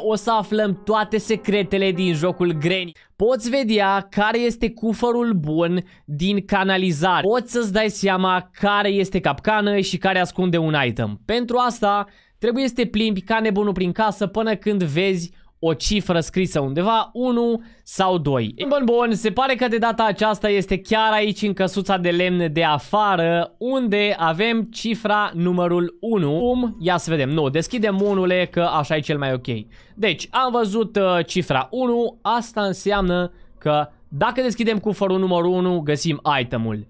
o să aflăm toate secretele din jocul Granny. Poți vedea care este cufărul bun din canalizare. Poți să-ți dai seama care este capcană și care ascunde un item. Pentru asta trebuie să te plimbi ca nebunul prin casă până când vezi o cifră scrisă undeva, 1 sau 2. Bun, bun, se pare că de data aceasta este chiar aici în căsuța de lemn de afară, unde avem cifra numărul 1. Cum? Ia să vedem. Nu, deschidem unule că așa e cel mai ok. Deci, am văzut uh, cifra 1, asta înseamnă că dacă deschidem cufărul numărul 1, găsim itemul.